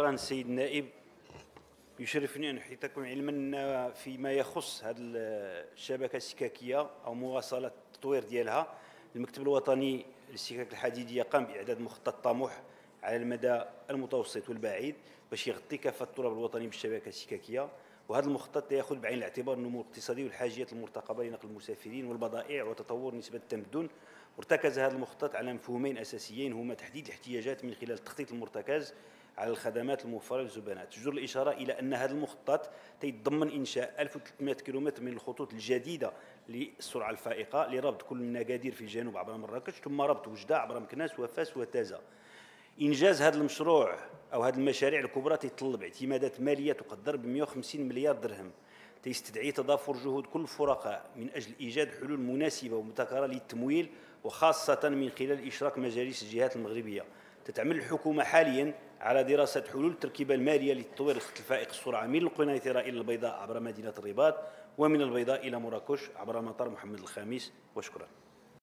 شكرا السيد النائب يشرفني أن أحيطكم علما فيما يخص هذه الشبكة السكاكية أو مواصلة التطوير ديالها. المكتب الوطني للسكك الحديدية قام بإعداد مخطط طموح على المدى المتوسط والبعيد باش يغطي كافة الطلب الوطني بالشبكة السكاكية. وهذا المخطط ياخذ بعين الاعتبار النمو الاقتصادي والحاجيات المرتقبة لنقل المسافرين والبضائع وتطور نسبة التمدن وارتكز هذا المخطط على مفهومين أساسيين هما تحديد الاحتياجات من خلال التخطيط المرتكز على الخدمات الموفرة للزبناء تجدر الإشارة إلى أن هذا المخطط تيتضمن إنشاء 1300 كيلومتر من الخطوط الجديدة للسرعه الفائقة لربط كل النقادير في الجنوب عبر مراكش ثم ربط وجدة عبر مكناس وفاس وتازا إنجاز هذا المشروع أو هذه المشاريع الكبرى تيتطلب اعتمادات مالية تقدر ب 150 مليار درهم. تيستدعي تضافر جهود كل الفرقاء من أجل إيجاد حلول مناسبة ومبتكرة للتمويل وخاصة من خلال إشراك مجالس الجهات المغربية. تتعمل الحكومة حاليا على دراسة حلول التركيبة المالية لتطوير الخط الفائق السرعه من القنيطره إلى البيضاء عبر مدينة الرباط ومن البيضاء إلى مراكش عبر مطار محمد الخامس. وشكرا.